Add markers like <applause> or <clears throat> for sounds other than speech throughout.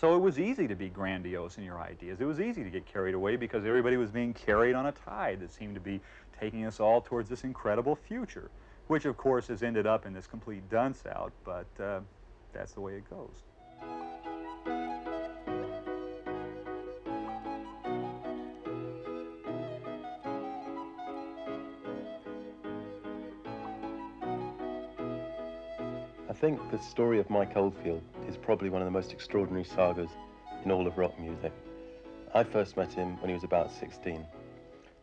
So it was easy to be grandiose in your ideas. It was easy to get carried away because everybody was being carried on a tide that seemed to be taking us all towards this incredible future, which of course has ended up in this complete dunce out, but uh, that's the way it goes. Think the story of Mike Oldfield is probably one of the most extraordinary sagas in all of rock music. I first met him when he was about 16.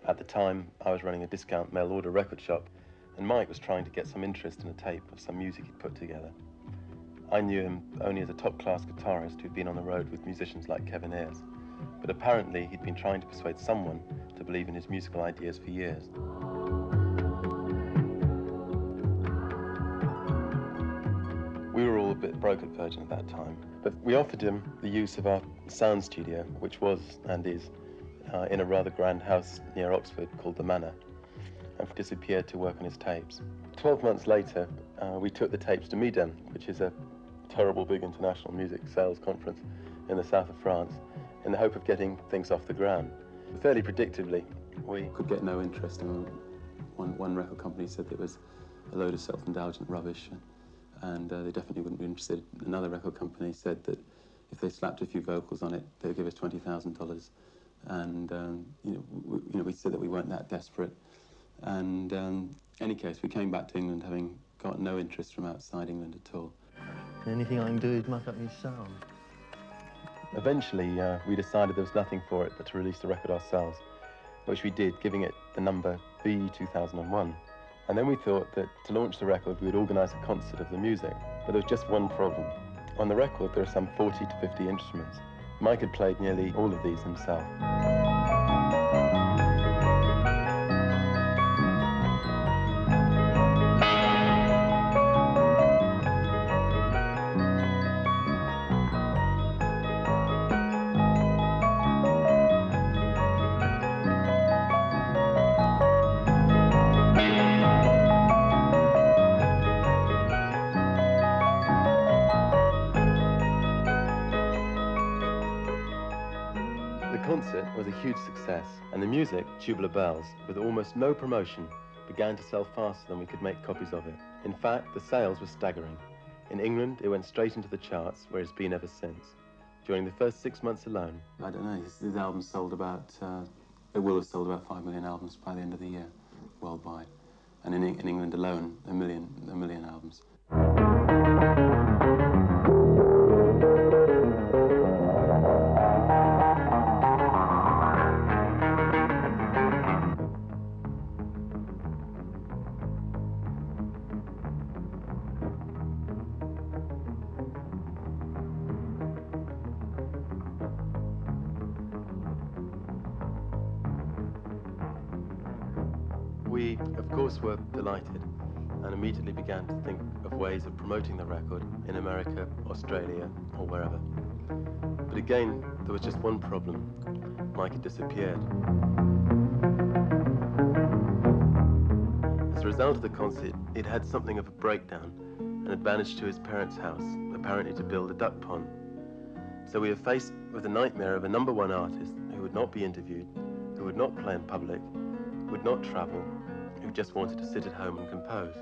At the time, I was running a discount mail order record shop, and Mike was trying to get some interest in a tape of some music he'd put together. I knew him only as a top class guitarist who'd been on the road with musicians like Kevin Ayers, but apparently he'd been trying to persuade someone to believe in his musical ideas for years. A bit broke at Virgin at that time. But we offered him the use of our sound studio, which was and is uh, in a rather grand house near Oxford called The Manor, and disappeared to work on his tapes. Twelve months later, uh, we took the tapes to Midem, which is a terrible big international music sales conference in the south of France, in the hope of getting things off the ground. Fairly predictably, we could get no interest. in one, one record company said it was a load of self-indulgent rubbish and uh, they definitely wouldn't be interested. Another record company said that if they slapped a few vocals on it, they would give us twenty thousand dollars. And um, you know, we, you know, we said that we weren't that desperate. And um, any case, we came back to England having got no interest from outside England at all. Anything I can do is muck up his sound. Eventually, uh, we decided there was nothing for it but to release the record ourselves, which we did, giving it the number V2001. And then we thought that to launch the record, we would organise a concert of the music. But there was just one problem. On the record, there are some 40 to 50 instruments. Mike had played nearly all of these himself. Huge success, and the music, Tubular Bells, with almost no promotion, began to sell faster than we could make copies of it. In fact, the sales were staggering. In England, it went straight into the charts, where it's been ever since. During the first six months alone. I don't know, this, album sold about, uh, it will have sold about five million albums by the end of the year, worldwide. And in, in England alone, a million, a million albums. Course, were delighted and immediately began to think of ways of promoting the record in America, Australia, or wherever. But again, there was just one problem. Mike had disappeared. As a result of the concert, it had something of a breakdown and had vanished to his parents' house, apparently to build a duck pond. So we were faced with the nightmare of a number one artist who would not be interviewed, who would not play in public, would not travel, just wanted to sit at home and compose.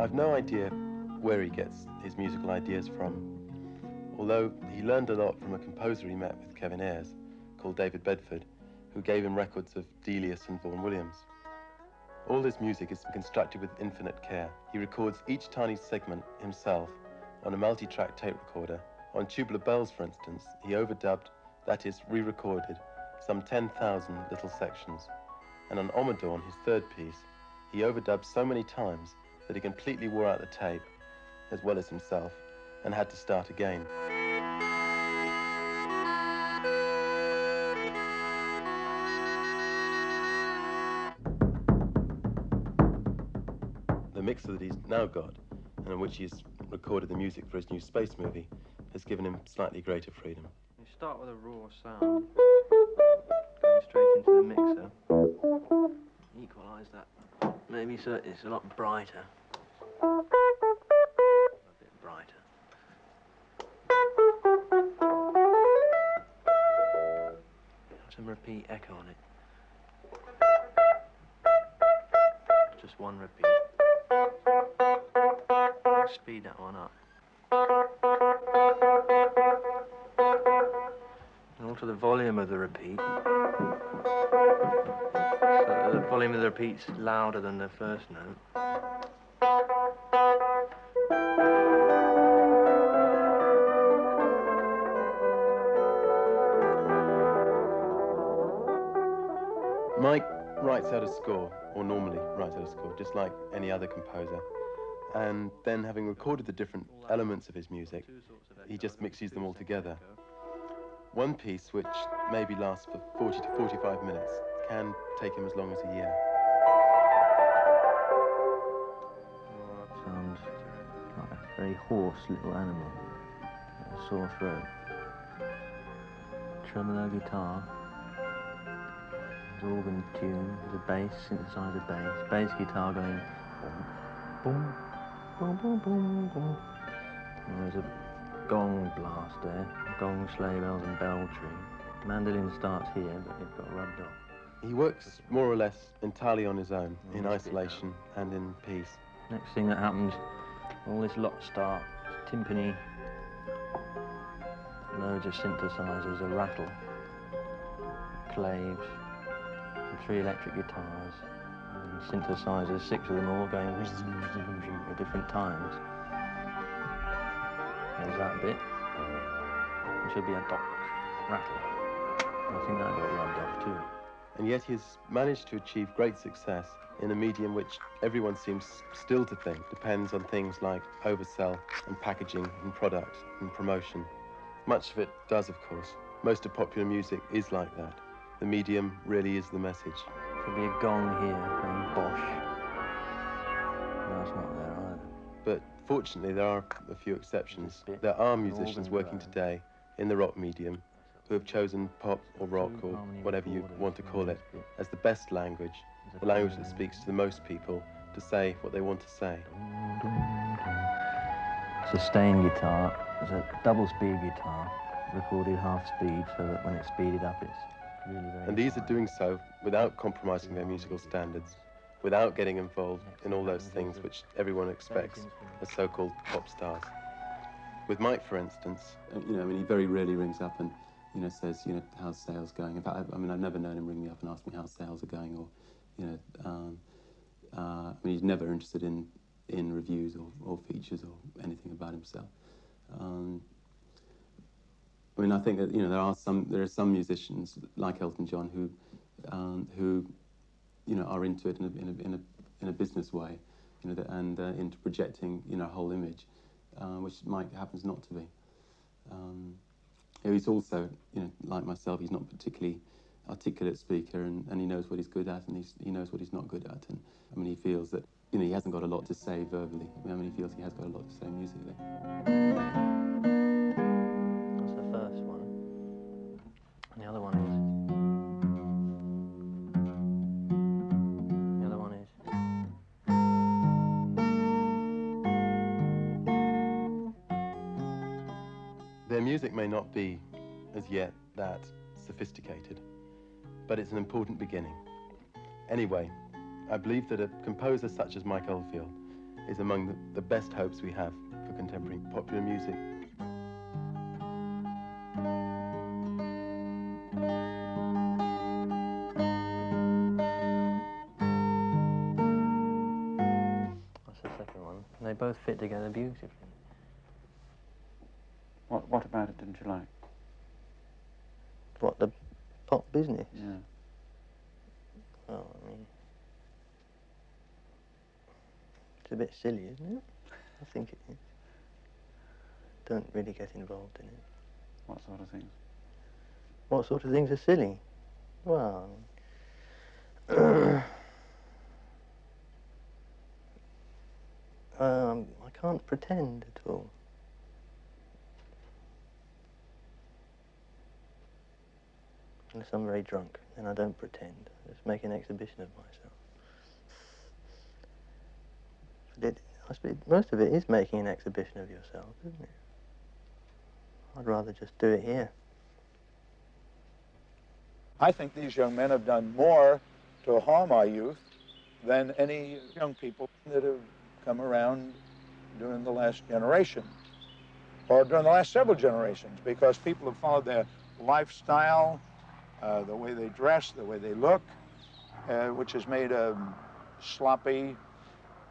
I've no idea where he gets his musical ideas from, although he learned a lot from a composer he met with Kevin Ayers, called David Bedford, who gave him records of Delius and Vaughan Williams. All this music is constructed with infinite care. He records each tiny segment himself on a multi-track tape recorder. On Tubular Bells, for instance, he overdubbed, that is, re-recorded, some 10,000 little sections. And on Ommadawn, his third piece, he overdubbed so many times that he completely wore out the tape, as well as himself, and had to start again. Mixer that he's now got, and in which he's recorded the music for his new space movie, has given him slightly greater freedom. You start with a raw sound, going straight into the mixer. Equalise that, maybe so it's a lot brighter. A bit brighter. Some repeat echo on it. Just one repeat. Speed that one up. And alter the volume of the repeat. So the volume of the repeat's louder than the first note. Mike writes out a score, or normally writes out a score, just like any other composer. And then, having recorded the different elements of his music, he just mixes them all together. One piece, which maybe lasts for 40 to 45 minutes, can take him as long as a year. Sounds like a very hoarse little animal. A sore throat. Tremolo guitar. Organ tune. There's a bass, synthesizer bass. Bass guitar going boom, boom, boom, boom, boom, boom. And there's a gong blast there. Gong, sleigh bells and bell tree. Mandolin starts here, but it got rubbed off. He works more or less entirely on his own, Oh, in must be that. isolation and in peace. Next thing that happens, all this lot start, timpani, loads of synthesizers, a rattle, claves, three electric guitars, and synthesizers, six of them all going <laughs> at different times. There's that bit. There should be a dock rattle. I think that got rubbed off too. And yet he has managed to achieve great success in a medium which everyone seems still to think depends on things like oversell and packaging and product and promotion. Much of it does, of course. Most of popular music is like that. The medium really is the message. Could be a gong here playing Bosch. No, it's not there either. But fortunately, there are a few exceptions. There are musicians working today in the rock medium who have chosen pop or rock or whatever you want to call it as the best language, the language that speaks to the most people to say what they want to say. Sustain guitar is a double speed guitar, recorded half speed so that when it's speeded up it's really very And these are doing so without compromising their musical standards, without getting involved in all those things which everyone expects as so-called pop stars. With Mike, for instance, Uh, you know, I mean, he very rarely rings up and, you know, says, you know, how's sales going? In fact, I, I mean, I've never known him ring me up and ask me how sales are going, or, you know, um, uh, I mean, he's never interested in in reviews or, or features or anything about himself. Um, I mean, I think that you know there are some there are some musicians like Elton John who um, who you know are into it in a, in a, in a, in a business way, you know, and uh, into projecting you know a whole image, uh, which Mike happens not to be. Um, he's also you know like myself, he's not particularly articulate speaker, and, and he knows what he's good at, and he's, he knows what he's not good at, and I mean he feels that you know he hasn't got a lot to say verbally. I mean he feels he has got a lot to say musically. Music may not be as yet that sophisticated, but it's an important beginning. Anyway, I believe that a composer such as Mike Oldfield is among the, the best hopes we have for contemporary popular music. That's the second one. They both fit together beautifully. What, about it didn't you like? What, the pop business? Yeah. Well, I mean. It's a bit silly, isn't it? I think it is. Don't really get involved in it. What sort of things? What sort of things are silly? Well, <clears throat> um, I can't pretend at all. Unless I'm very drunk, then I don't pretend. I just make an exhibition of myself. It, suppose most of it is making an exhibition of yourself, isn't it? I'd rather just do it here. I think these young men have done more to harm our youth than any young people that have come around during the last generation or during the last several generations because people have followed their lifestyle, uh, the way they dress, the way they look, uh, which has made a sloppy,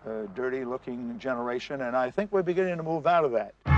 uh, dirty looking generation. And I think we're beginning to move out of that.